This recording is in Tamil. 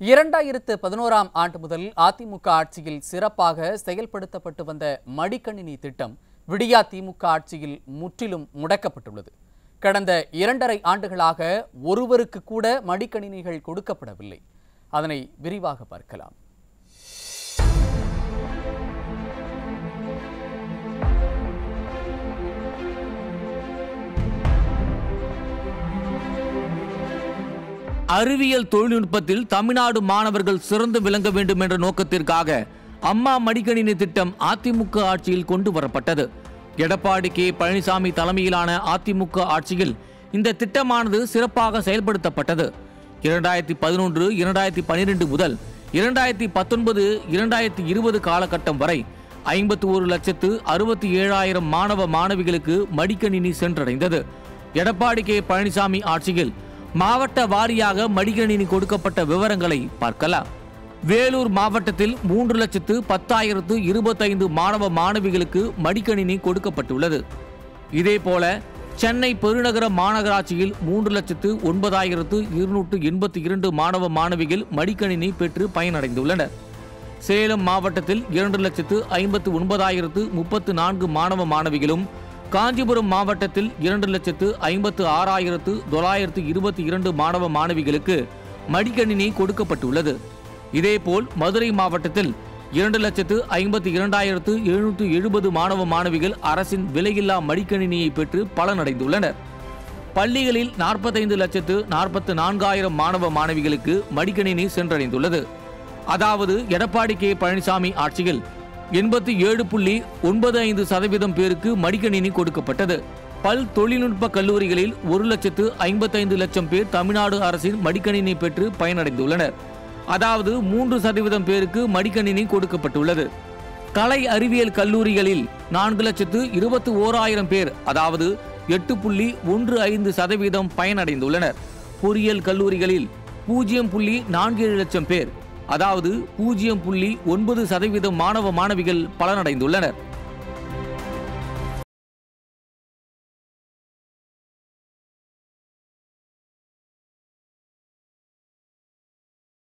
இரண்டாயிரத்து பதினோராம் ஆண்டு முதல் அதிமுக ஆட்சியில் சிறப்பாக செயல்படுத்தப்பட்டு வந்த மடிக்கணினி திட்டம் விடியா திமுக ஆட்சியில் முற்றிலும் முடக்கப்பட்டுள்ளது. கடந்த இரண்டரை ஆண்டுகளாக ஒருவருக்கு கூட மடிக்கணினிகள் கொடுக்கப்படவில்லை. அதனை விரிவாக பார்க்கலாம். அறிவியல் தொழில்நுட்பத்தில் தமிழ்நாடு மாணவர்கள் சிறந்து விளங்க வேண்டும் என்ற நோக்கத்திற்காக அம்மா மடிக்கணினி திட்டம் அதிமுக ஆட்சியில் கொண்டு வரப்பட்டது. எடப்பாடி கே. பழனிசாமி தலைமையிலான அதிமுக ஆட்சியில் இந்த திட்டமானது சிறப்பாக செயல்படுத்தப்பட்டது. இரண்டாயிரத்தி பதினொன்று இரண்டாயிரத்தி பனிரெண்டு முதல் இரண்டாயிரத்தி பத்தொன்பது இரண்டாயிரத்தி இருபது காலகட்டம் வரை ஐம்பத்தி ஒரு லட்சத்து அறுபத்தி ஏழாயிரம் மாணவ மாணவிகளுக்கு மடிக்கணினி சென்றடைந்தது. எடப்பாடி கே. பழனிசாமி ஆட்சியில் மாவட்ட வாரியாக மடிக்கணினி கொடுக்கப்பட்ட விவரங்களை பார்க்கலாம். வேலூர் மாவட்டத்தில் மூன்று லட்சத்து பத்தாயிரத்து இருபத்தைந்து மாணவ மாணவிகளுக்கு மடிக்கணினி கொடுக்கப்பட்டுள்ளது. இதேபோல சென்னை பெருநகர மாநகராட்சியில் மூன்று லட்சத்து ஒன்பதாயிரத்து இருநூற்று எண்பத்தி இரண்டு மாணவ மாணவிகள் மடிக்கணினி பெற்று பயனடைந்துள்ளனர். சேலம் மாவட்டத்தில் இரண்டு லட்சத்து ஐம்பத்து ஒன்பதாயிரத்து முப்பத்து நான்கு மாணவ மாணவிகளும் காஞ்சிபுரம் மாவட்டத்தில் இரண்டு லட்சத்து ஐம்பத்து ஆறாயிரத்து தொள்ளாயிரத்து இருபத்தி இரண்டு மாணவ மாணவிகளுக்கு மடிக்கணினி கொடுக்கப்பட்டுள்ளது. இதேபோல் மதுரை மாவட்டத்தில் இரண்டு லட்சத்து ஐம்பத்தி இரண்டாயிரத்து எழுநூற்று எழுபது மாணவ மாணவிகள் அரசின் விலையில்லா மடிக்கணினியை பெற்று பலனடைந்துள்ளனர். பள்ளிகளில் நாற்பத்தைந்து லட்சத்து நாற்பத்து நான்காயிரம் மாணவ மாணவிகளுக்கு மடிக்கணினி சென்றடைந்துள்ளது. அதாவது எடப்பாடி கே பழனிசாமி ஆட்சியில் எண்பத்தி ஏழு புள்ளி ஒன்பது ஐந்து சதவீதம் பேருக்கு மடிக்கணினி கொடுக்கப்பட்டது. பல் தொழில்நுட்ப கல்லூரிகளில் ஒரு லட்சத்து ஐம்பத்தைந்து லட்சம் பேர் தமிழ்நாடு அரசின் மடிக்கணினி பெற்று பயனடைந்துள்ளனர். அதாவது மூன்று சதவீதம் பேருக்கு மடிக்கணினி கொடுக்கப்பட்டுள்ளது. கலை அறிவியல் கல்லூரிகளில் நான்கு லட்சத்து இருபத்தி ஓராயிரம் பேர் அதாவது எட்டு புள்ளி ஒன்று ஐந்து சதவீதம் பயனடைந்துள்ளனர். பொறியியல் கல்லூரிகளில் பூஜ்ஜியம் புள்ளி நான்கு ஏழு லட்சம் பேர் அதாவது பூஜ்ஜியம் புள்ளி ஒன்பது சதவீதம் மாணவ மாணவிகள் பலனடைந்துள்ளனர்.